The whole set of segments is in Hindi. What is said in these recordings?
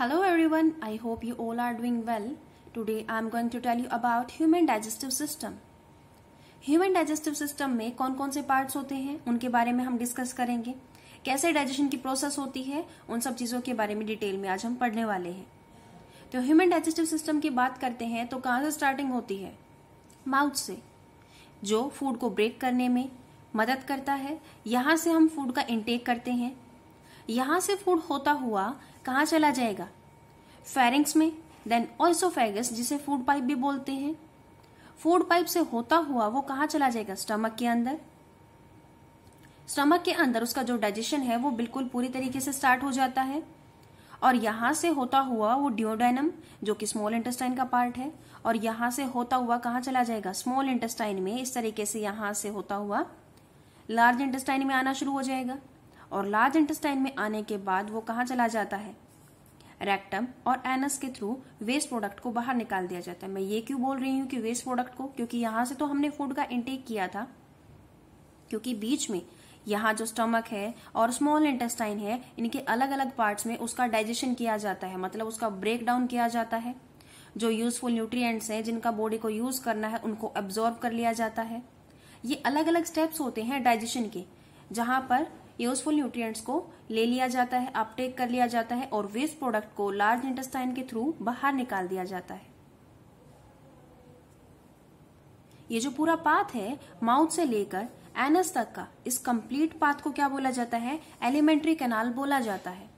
Hello everyone, I hope you all are doing well. Today I am going to tell you about human digestive system. Human digestive system में कौन कौन से पार्ट्स होते हैं? उनके बारे में हम डिस्कस करेंगे. कैसे डाइजेशन की प्रोसेस होती है? उन सब चीज़ों के बारे में डिटेल में आज हम पढ़ने वाले हैं. तो ह्यूमन डाइजेस्टिव सिस्टम की बात करते हैं तो कहाँ से स्टार्टिंग होती है? माउथ से. जो फ़ूड को ब्रेक करने में मदद करता है. यहाँ से हम फ़ूड का इंटेक करते हैं. यहाँ से फ़ूड होता हुआ कहा चला जाएगा? फेरिंग्स में देन ऑइसोफेगस जिसे फ़ूड पाइप भी बोलते हैं। फ़ूड पाइप से होता हुआ वो कहा चला जाएगा? स्टमक के अंदर। स्टमक के अंदर उसका जो डाइजेशन है, वो बिल्कुल पूरी तरीके से स्टार्ट हो जाता है। और यहाँ से होता हुआ वो डिओडाइनम जो कि स्मॉल इंटेस्टाइन का पार्ट है, और यहाँ से होता हुआ कहा चला जाएगा? स्मॉल इंटेस्टाइन में, इस तरीके से यहाँ से होता हुआ लार्ज इंटेस्टाइन में आना शुरू हो जाएगा। और लार्ज इंटेस्टाइन में आने के बाद वो कहा चला जाता है? रेक्टम और एनस के थ्रू वेस्ट प्रोडक्ट को बाहर निकाल दिया जाता है। मैं ये क्यों बोल रही हूँ कि वेस्ट प्रोडक्ट को? क्योंकि यहाँ से तो हमने फ़ूड का इंटेक किया था। क्योंकि बीच में यहाँ जो स्टमक है और स्मॉल इंटेस्टाइन है, इनके अलग अलग पार्ट्स में उसका डाइजेशन किया जाता है। मतलब उसका ब्रेक डाउन किया जाता है। जो यूजफुल न्यूट्रिएंट्स हैं, जिनका बॉडी को यूज़ करना है, उनको एब्जॉर्ब कर लिया जाता है। ये अलग अलग स्टेप्स होते हैं डाइजेशन के, जहाँ पर यूजफुल न्यूट्रिएंट्स को ले लिया जाता है अपटेक कर लिया जाता है और वेस्ट प्रोडक्ट को लार्ज इंटेस्टाइन के थ्रू बाहर निकाल दिया जाता है। ये जो पूरा पाथ है माउथ से लेकर एनस तक का, इस कंप्लीट पाथ को क्या बोला जाता है? एलिमेंट्री कैनाल बोला जाता है।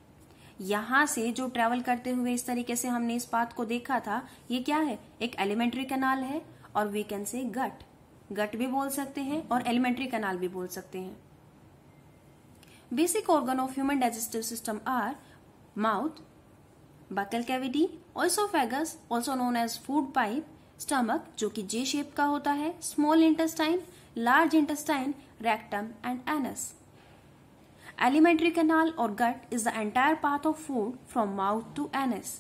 यहाँ से जो ट्रेवल करते हुए इस तरीके से हमने इस पाथ को देखा था, ये क्या है? एक एलिमेंट्री कैनाल है और वी कैन से गट गट भी बोल सकते हैं और एलिमेंट्री कैनाल भी बोल सकते हैं। Basic organ of human digestive system are mouth buccal cavity oesophagus also known as food pipe stomach जो कि जे शेप का होता है small intestine large intestine rectum and anus alimentary canal और gut is the entire path of food from mouth to anus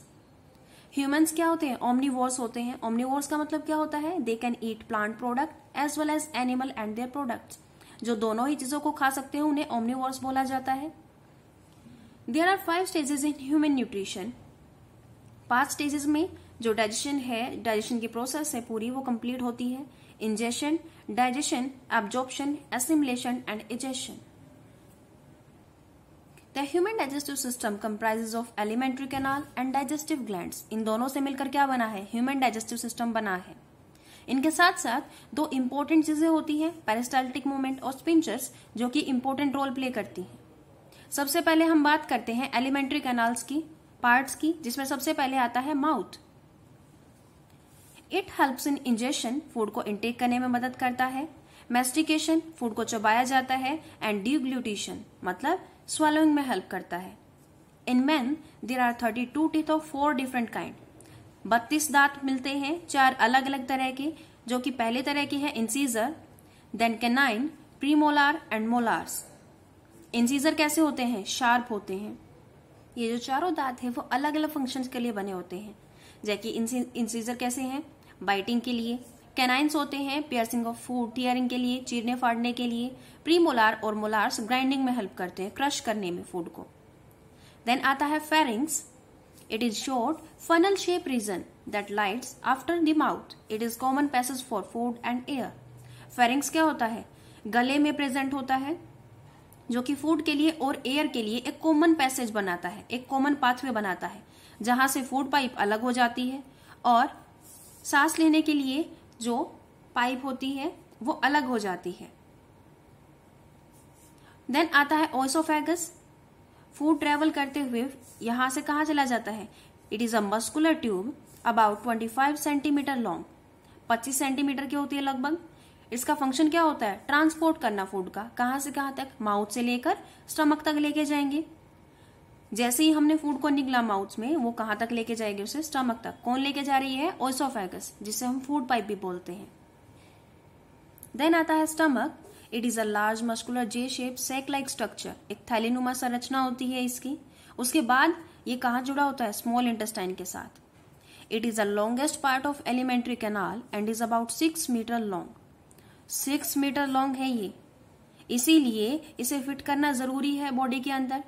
humans क्या होते हैं? ओमनीवोर्स होते हैं। ओमनीवोर्स का मतलब क्या होता है? They can eat plant product as well as animal and their products जो दोनों ही चीज़ों को खा सकते हैं, उन्हें ओमनीवोर्स बोला जाता है। There are five stages in human nutrition पाँच स्टेजेस में जो डाइजेशन है डाइजेशन की प्रोसेस है, पूरी वो कंप्लीट होती है। Ingestion digestion absorption assimilation and egestion the human digestive system comprises of alimentary canal and digestive glands इन दोनों से मिलकर क्या बना है? ह्यूमन डाइजेस्टिव सिस्टम बना है। इनके साथ साथ दो इम्पोर्टेंट चीज़ें होती हैं पेरिस्टाल्टिक मूवमेंट और स्पिंचर्स जो कि इंपॉर्टेंट रोल प्ले करती हैं। सबसे पहले हम बात करते हैं एलिमेंट्री कैनाल्स की पार्ट्स की, जिसमें सबसे पहले आता है mouth it helps in ingestion food को इंटेक करने में मदद करता है। मेस्टिकेशन फ़ूड को चबाया जाता है एंड डिग्लूटिशन मतलब स्वेलोइंग में हेल्प करता है। In man there are thirty two teeth of four different kind बत्तीस दांत मिलते हैं, चार अलग अलग तरह के, जो कि पहले तरह के है incisor then canine premolar and molars incisor कैसे होते हैं? शार्प होते हैं। ये जो चारों दांत है, वो अलग अलग फ़ंक्शंस के लिए बने होते हैं। जैसे इंसीजर कैसे हैं? बाइटिंग के लिए। कैनाइंस होते हैं पियर्सिंग ऑफ़ फ़ूड टीयरिंग के लिए, चीरने फाड़ने के लिए। प्रीमोलार और मोलार्स ग्राइंडिंग में हेल्प करते हैं क्रश करने में फ़ूड को। देन आता है pharynx it is short funnel shape region that lies after the mouth it is common passage for food and air pharynx क्या होता है? गले में प्रेजेंट होता है, जो कि फ़ूड के लिए और एयर के लिए एक कॉमन पैसेज बनाता है, एक कॉमन पाथवे बनाता है, जहाँ से फ़ूड पाइप अलग हो जाती है और सांस लेने के लिए जो पाइप होती है, वो अलग हो जाती है। देन आता है ओसोफेगस फ़ूड ट्रेवल करते हुए यहाँ से कहा चला जाता है? It is a muscular tube about 25 centimetre long 25 centimetre की होती है लगभग। इसका फ़ंक्शन क्या होता है? ट्रांसपोर्ट करना फ़ूड का। कहाँ से कहाँ तक? माउथ से लेकर स्टमक तक लेके जाएँगे। जैसे ही हमने फ़ूड को निकला माउथ में, वो कहाँ तक लेके जाएगी उसे? स्टमक तक। कौन लेके जा रही है? ओसोफेगस जिसे हम फ़ूड पाइप भी बोलते हैं। देन आता है stomach it is a large muscular J shape sac like structure एक थैलीनुमा संरचना होती है इसकी। उसके बाद ये कहा जुड़ा होता है? स्मॉल इंटेस्टाइन के साथ। It is the longest part of alimentary canal and is about six metre long six metre long है ये। इसीलिए इसे फिट करना ज़रूरी है बॉडी के अंदर।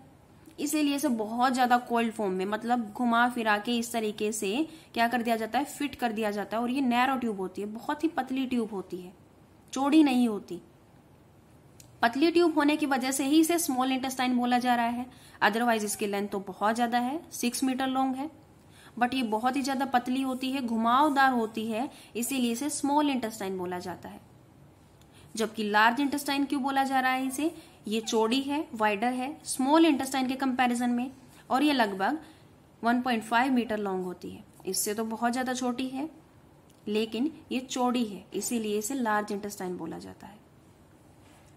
इसीलिए इसे बहुत ज़्यादा कोल्ड फॉर्म में मतलब घुमा फिरा के इस तरीके से क्या कर दिया जाता है? फिट कर दिया जाता है और ये नैरो ट्यूब होती है, बहुत ही पतली ट्यूब होती है। चौड़ी नहीं होती। पतली ट्यूब होने की वजह से ही इसे स्मॉल इंटेस्टाइन बोला जा रहा है। अदरवाइज़ इसकी लेंथ तो बहुत ज़्यादा है। सिक्स मीटर लॉन्ग है। बट ये बहुत ही ज़्यादा पतली होती है, घुमावदार होती है, इसीलिए इसे स्मॉल इंटेस्टाइन बोला जाता है। जबकि लार्ज इंटेस्टाइन क्यों बोला जा रहा है इसे? ये चौड़ी है वाइडर है स्मॉल इंटेस्टाइन के कंपैरिजन में, और ये लगभग 1.5 मीटर लॉन्ग होती है। इससे तो बहुत ज़्यादा छोटी है, लेकिन ये चौड़ी है, इसीलिए इसे लार्ज इंटेस्टाइन बोला जाता है।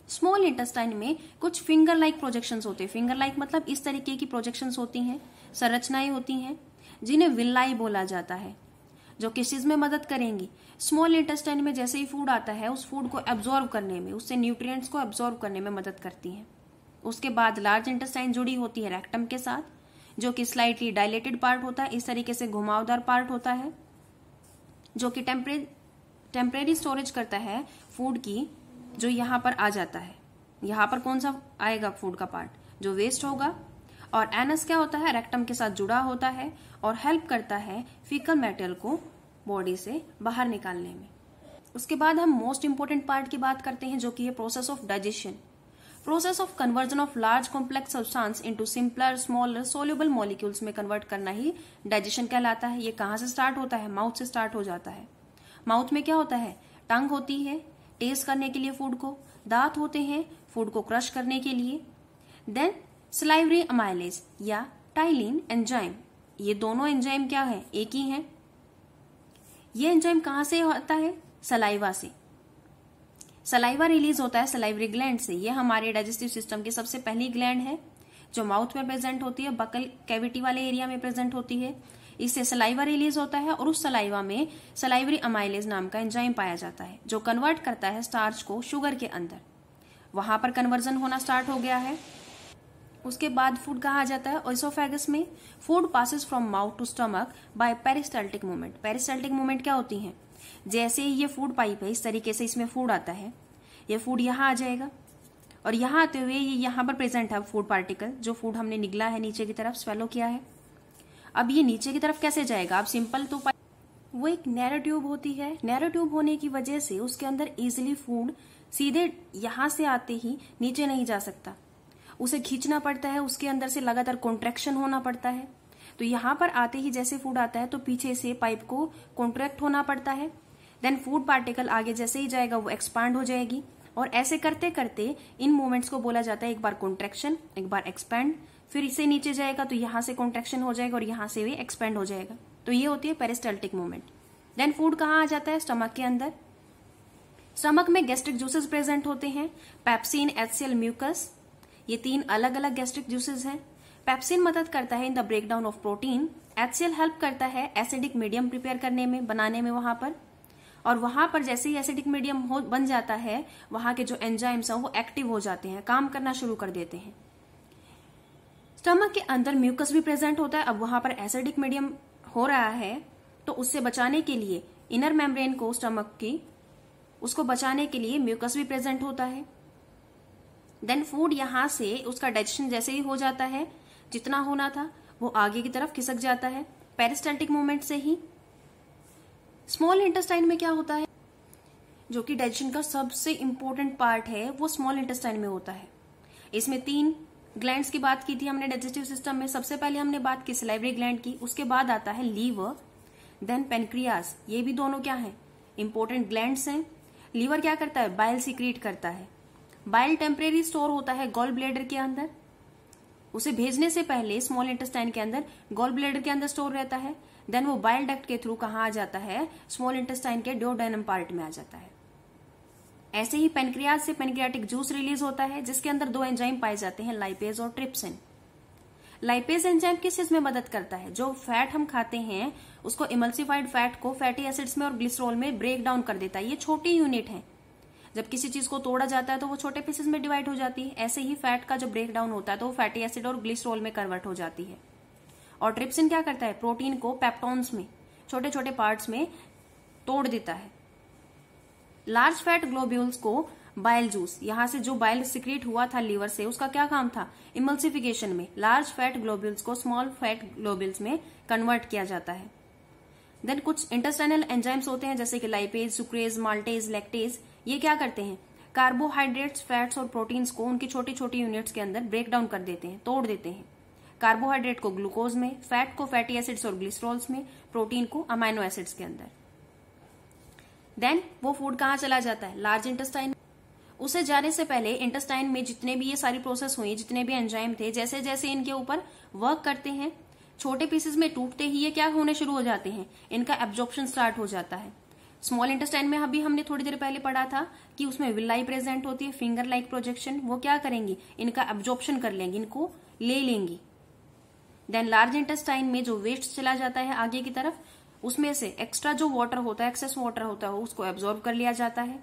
स्मॉल इंटेस्टाइन में कुछ फिंगर लाइक प्रोजेक्शंस होते हैं। फिंगर लाइक मतलब इस तरीके की प्रोजेक्शंस होती हैं, संरचनाएँ होती हैं, जिन्हें विल्लाई बोला जाता है, जो किस चीज़ में मदद करेंगी? स्मॉल इंटेस्टाइन में जैसे ही फ़ूड आता है, उस फ़ूड को एब्जॉर्व करने में, उससे न्यूट्रिएंट्स को एब्जॉर्व करने में मदद करती हैं। उसके बाद लार्ज इंटेस्टाइन जुड़ी होती है रेक्टम के साथ, जो कि स्लाइटली डायलेटेड पार्ट होता है, इस तरीके से घुमावदार पार्ट होता है, जो कि टेम्परेरी स्टोरेज करता है फ़ूड की। जो यहाँ पर आ जाता है। यहाँ पर कौन सा आएगा फ़ूड का पार्ट जो वेस्ट होगा। और एनस क्या होता है? रेक्टम के साथ जुड़ा होता है और हेल्प करता है फीकल मेटेरियल को बॉडी से बाहर निकालने में। उसके बाद हम मोस्ट इंपोर्टेंट पार्ट की बात करते हैं, जो कि है process of digestion process of conversion of large complex substance into simpler smaller soluble molecules में कन्वर्ट करना ही डाइजेशन कहलाता है। ये कहाँ से स्टार्ट होता है? माउथ से स्टार्ट हो जाता है। माउथ में क्या होता है? टंग होती है। टेस्ट करने के लिए फ़ूड को, दांत होते हैं फ़ूड को क्रश करने के लिए। देन स्लाइवरी अमाइलेज या टाइलिन एंजाइम ये दोनों एंजाइम क्या है? एक ही है। ये एंजाइम कहाँ से होता है? सलाइवा से। सलाइवा रिलीज़ होता है सलाइवरी ग्लैंड से। ये हमारे डाइजेस्टिव सिस्टम की सबसे पहली ग्लैंड है, जो माउथ में प्रेजेंट होती है बकल कैविटी वाले एरिया में प्रेजेंट होती है। इससे सलाइवा रिलीज़ होता है और उस सलाइवा में सलाइवरी अमाइलेज नाम का एंजाइम पाया जाता है, जो कन्वर्ट करता है स्टार्च को शुगर के अंदर। वहाँ पर कन्वर्जन होना स्टार्ट हो गया है। उसके बाद फ़ूड कहा जाता है ओइसोफेगस में। Food passes from mouth to stomach by peristaltic movement peristaltic movement क्या होती है? जैसे ही ये फ़ूड पाइप है इस तरीके से इसमें फ़ूड आता है। ये फ़ूड यहाँ आ जाएगा। और यहाँ आते हुए ये यहाँ पर प्रेजेंट है फ़ूड पार्टिकल जो फ़ूड हमने निगला है नीचे की तरफ़ स्वेलो किया है। अब ये नीचे की तरफ़ कैसे जाएगा? अब सिंपल तो वो एक नैरो ट्यूब होती है। नैरो ट्यूब होने की वजह से उसके अंदर इजिली फ़ूड सीधे यहाँ से आते ही नीचे नहीं जा सकता। उसे खींचना पड़ता है, उसके अंदर से लगातार कॉन्ट्रेक्शन होना पड़ता है। तो यहाँ पर आते ही जैसे फ़ूड आता है तो पीछे से पाइप को कॉन्ट्रैक्ट होना पड़ता है। देन फ़ूड पार्टिकल आगे जैसे ही जाएगा, वो एक्सपांड हो जाएगी। और ऐसे करते करते इन मूवमेंट्स को बोला जाता है, एक बार कॉन्ट्रेक्शन एक बार एक्सपैंड फिर इसे नीचे जाएगा तो यहाँ से कॉन्ट्रेक्शन हो जाएगा और यहाँ से भी एक्सपेंड हो जाएगा। तो ये होती है पेरिस्टल्टिक मूवमेंट देन फ़ूड कहाँ आ जाता है? स्टमक के अंदर। स्टमक में गैस्ट्रिक जूसेस प्रेजेंट होते हैं। पैप्सिन एचसीएल म्यूकस ये तीन अलग अलग गैस्ट्रिक जूसेस हैं। पैप्सिन मदद करता है in the breakdown of protein HCl help करता है एसिडिक मीडियम प्रिपेयर करने में, बनाने में वहाँ पर। और वहाँ पर जैसे ही एसिडिक मीडियम बन जाता है, वहाँ के जो एंजाइम्स हैं, वो एक्टिव हो जाते हैं, काम करना शुरू कर देते हैं। स्टमक के अंदर म्यूकस भी प्रेजेंट होता है। अब वहाँ पर एसिडिक मीडियम हो रहा है तो उससे बचाने के लिए इनर मेम्ब्रेन को स्टमक की, उसको बचाने के लिए म्यूकस भी प्रेजेंट होता है। देन फ़ूड यहाँ से उसका डाइजेशन जैसे ही हो जाता है, जितना होना था, वो आगे की तरफ़ खिसक जाता है, पेरिस्टल्टिक मूवमेंट से ही। स्मॉल इंटेस्टाइन में क्या होता है, जो कि डाइजेशन का सबसे इंपॉर्टेंट पार्ट है, वो स्मॉल इंटेस्टाइन में होता है। इसमें तीन ग्लैंड्स की बात की थी, हमने डाइजेस्टिव सिस्टम में सबसे पहले हमने बात की सिलाइवरी ग्लैंड की, उसके बाद आता है लीवर देन पेनक्रियास ये भी दोनों क्या है? इंपॉर्टेंट ग्लैंड्स हैं। लीवर क्या करता है? बाइल सिक्रीट करता है। बाइल टेम्परेरी स्टोर होता है गॉल ब्लेडर के अंदर। उसे भेजने से पहले स्मॉल इंटेस्टाइन के अंदर गॉल ब्लेडर के अंदर स्टोर रहता है। देन वो बाइल डक्ट के थ्रू कहा आ जाता है? स्मॉल इंटेस्टाइन के डोडाइनम पार्ट में आ जाता है। ऐसे ही पेनक्रियाज से पेनक्रियाटिक जूस रिलीज़ होता है, जिसके अंदर दो एंजाइम पाए जाते हैं, लाइपेज और ट्रिप्सिन। लाइपेज एंजाइम किस चीज़ में मदद करता है? जो फैट हम खाते हैं, उसको इमल्सिफाइड फैट को फैटी एसिड्स में और ग्लिसरॉल में ब्रेक डाउन कर देता है। ये छोटी यूनिट है। जब किसी चीज़ को तोड़ा जाता है तो वो छोटे पीसेस में डिवाइड हो जाती है। ऐसे ही फैट का जो ब्रेक डाउन होता है तो वो फैटी एसिड और ग्लिसरॉल में कन्वर्ट हो जाती है। और ट्रिप्सिन क्या करता है? प्रोटीन को पेप्टॉन्स में छोटे छोटे पार्ट्स में तोड़ देता है। लार्ज फैट ग्लोब्यूल्स को बाइल जूस, यहाँ से जो बाइल सिक्रेट हुआ था लीवर से, उसका क्या काम था? इमल्सिफिकेशन में। लार्ज फैट ग्लोब्यूल्स को स्मॉल फैट ग्लोब्यूल्स में कन्वर्ट किया जाता है। देन कुछ इंटेस्टाइनल एंजाइम्स होते हैं, जैसे कि लाइपेज, सुक्रेज, माल्टेज, लैक्टेज। ये क्या करते हैं? कार्बोहाइड्रेट्स, फैट्स और प्रोटीन्स को उनकी छोटी छोटी यूनिट्स के अंदर ब्रेक डाउन कर देते हैं, तोड़ देते हैं। कार्बोहाइड्रेट को ग्लूकोज में, फैट को फैटी एसिड्स और ग्लिसरॉल्स में, प्रोटीन को अमाइनो एसिड्स के अंदर। देन वो फ़ूड कहाँ चला जाता है? लार्ज इंटेस्टाइन उसे जाने से पहले इंटेस्टाइन में जितने भी ये सारी प्रोसेस हुई, जितने भी एंजाइम थे जैसे जैसे इनके ऊपर वर्क करते हैं, छोटे पीसेस में टूटते ही ये क्या होने शुरू हो जाते हैं? इनका एब्जॉर्प्शन स्टार्ट हो जाता है। स्मॉल इंटेस्टाइन में अभी हमने थोड़ी देर पहले पढ़ा था कि उसमें विलाई प्रेजेंट होती है फिंगर लाइक प्रोजेक्शन वो क्या करेंगी? इनका एब्जॉर्प्शन कर लेंगे, इनको ले लेंगी। देन लार्ज इंटेस्टाइन में जो वेस्ट चला जाता है आगे की तरफ़ उसमें से एक्स्ट्रा जो वाटर होता है एक्सेस वाटर होता है, उसको एब्जॉर्ब कर लिया जाता है।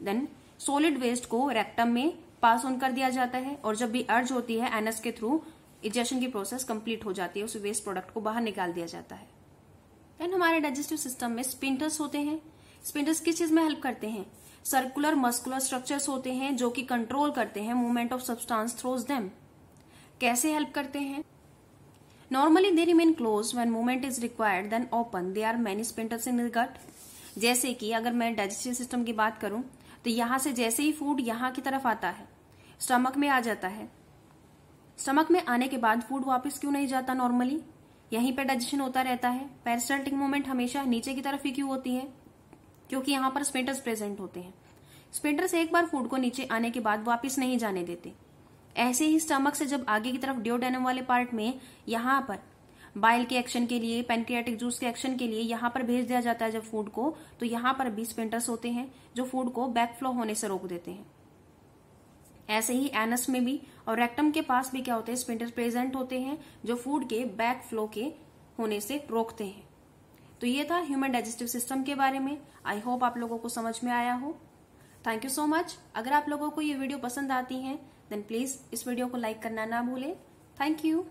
देन सोलिड वेस्ट को रेक्टम में पास ऑन कर दिया जाता है और जब भी अर्ज़ होती है एनएस के थ्रू इजेशन की प्रोसेस कंप्लीट हो जाती है, उस वेस्ट प्रोडक्ट को बाहर निकाल दिया जाता है। देन हमारे डाइजेस्टिव सिस्टम में स्पिंटर्स होते हैं। स्पिंटर्स किस चीज़ में हेल्प करते हैं? सर्कुलर मस्कुलर स्ट्रक्चर्स होते हैं जो कि कंट्रोल करते हैं movement of substance through them कैसे हेल्प करते हैं? Normally they remain close when movement is required then open they are many sphincters in gut जैसे कि अगर मैं डाइजेस्टिव सिस्टम की बात करूँ तो यहाँ से जैसे ही फ़ूड यहाँ की तरफ़ आता है स्टमक में आ जाता है। स्टमक में आने के बाद फ़ूड वापस क्यों नहीं जाता नॉर्मली यहीं पर डाइजेशन होता रहता है। पेरिस्टाल्टिक मूवमेंट हमेशा नीचे की तरफ़ ही क्यों होती है? क्योंकि यहाँ पर स्पिंटर्स प्रेजेंट होते हैं। स्पिंटर्स एक बार फ़ूड को नीचे आने के बाद वापस नहीं जाने देते। ऐसे ही स्टमक से जब आगे की तरफ़ डिओडेनम वाले पार्ट में यहाँ पर बाइल के एक्शन के लिए पेनक्रियाटिक जूस के एक्शन के लिए यहाँ पर भेज दिया जाता है जब फ़ूड को तो यहाँ पर भी स्पिंटर्स होते हैं जो फ़ूड को बैकफ्लो होने से रोक देते हैं। ऐसे ही एनस में भी और रेक्टम के पास भी क्या होते हैं? स्पिंटर्स प्रेजेंट होते हैं जो फ़ूड के बैक फ्लो के होने से रोकते हैं। तो ये था ह्यूमन डाइजेस्टिव सिस्टम के बारे में। आई होप आप लोगों को समझ में आया हो। थैंक यू सो मच अगर आप लोगों को ये वीडियो पसंद आती है देन प्लीज़ इस वीडियो को लाइक करना ना भूलें। Thank you